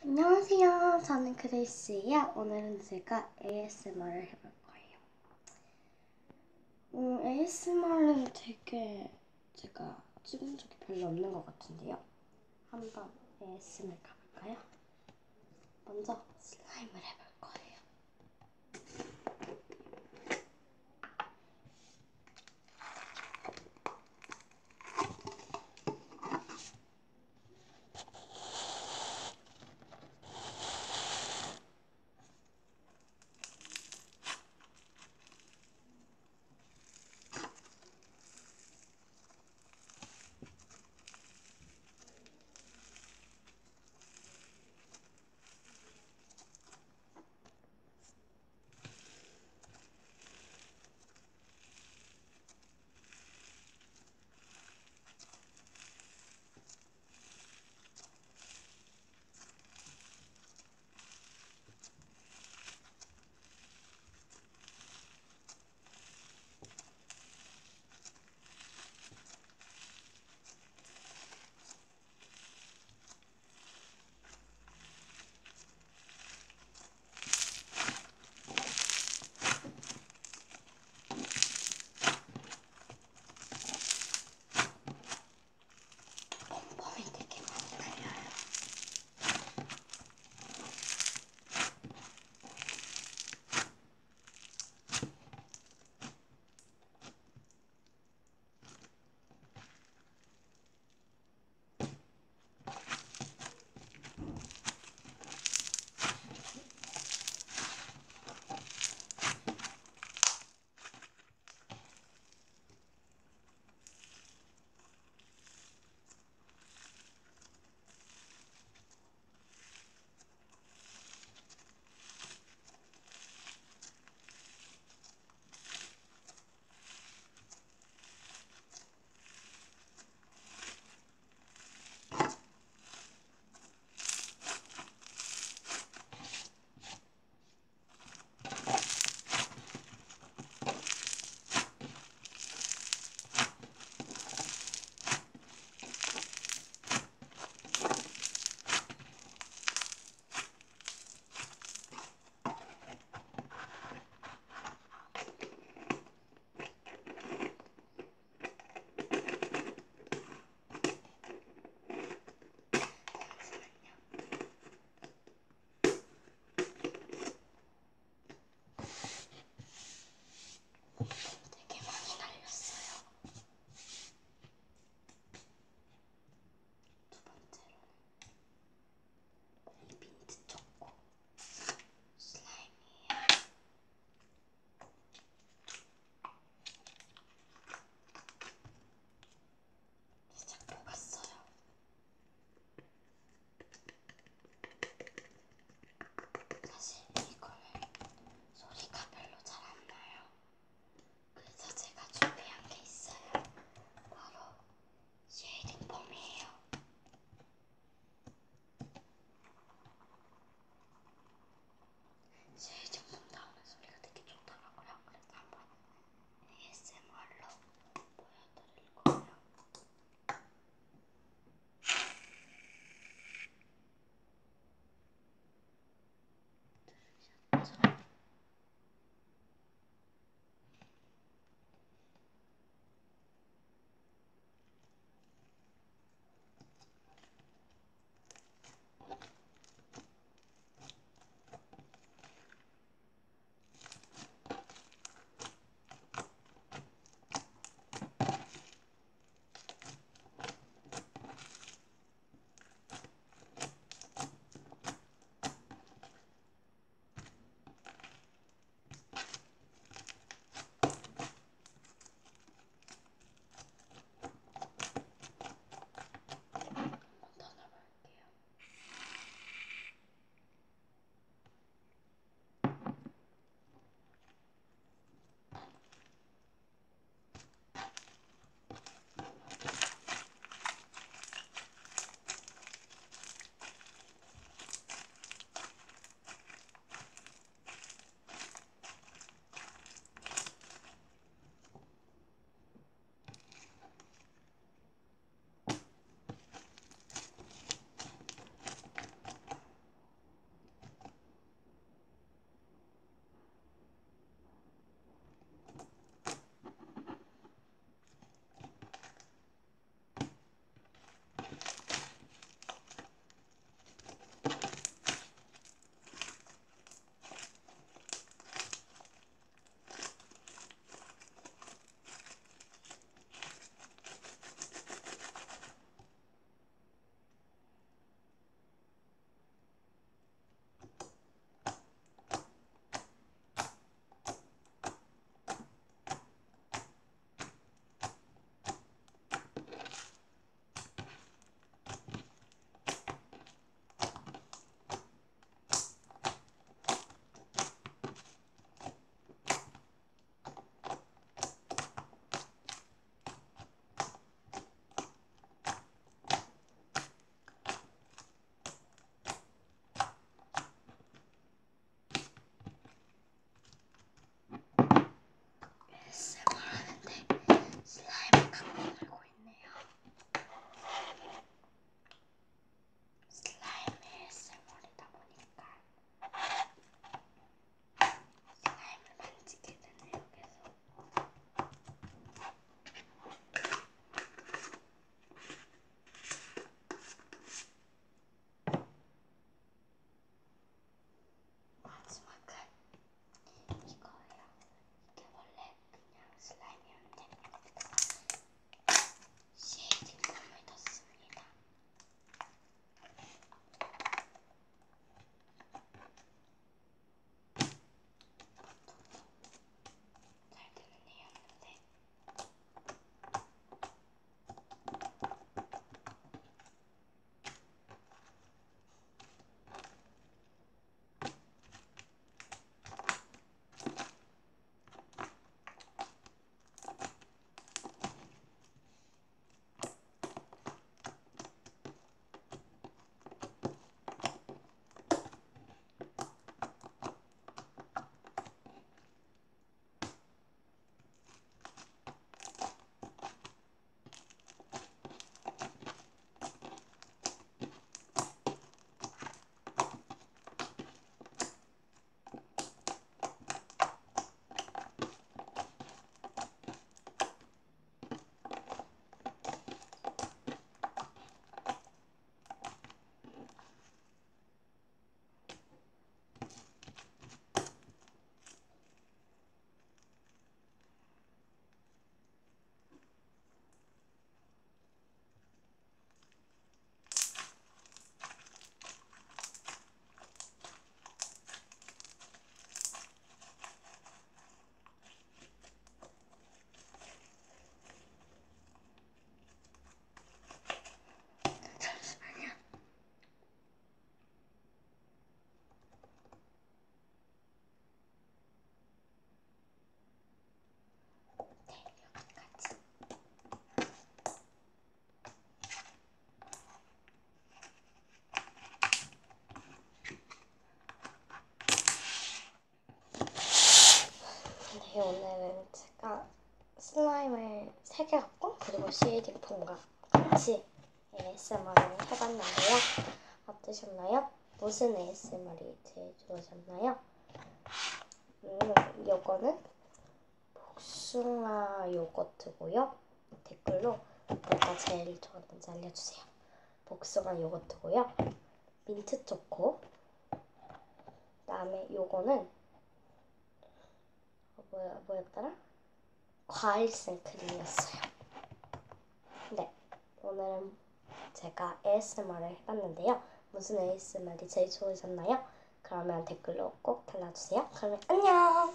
안녕하세요. 저는 그레이스예요. 오늘은 제가 ASMR을 해볼 거예요. 음, ASMR은 되게 제가 찍은 적이 별로 없는 것 같은데요. 한번 ASMR 가볼까요? 먼저 슬라임을 해볼 거예요. 세개 갖고 그리고 쉐이빙 폼과 같이 ASMR을 해봤는데요. 어떠셨나요? 무슨 ASMR이 제일 좋으셨나요? 음, 요거는 복숭아 요거트고요. 댓글로 뭐가 제일 좋았는지 알려주세요. 복숭아 요거트고요. 민트 초코. 그다음에 요거는 어, 뭐야 뭐였더라? 과일 생크림이었어요. 네, 오늘은 제가 ASMR을 해봤는데요. 무슨 ASMR이 제일 좋으셨나요? 그러면 댓글로 꼭 달아주세요. 그러면 안녕!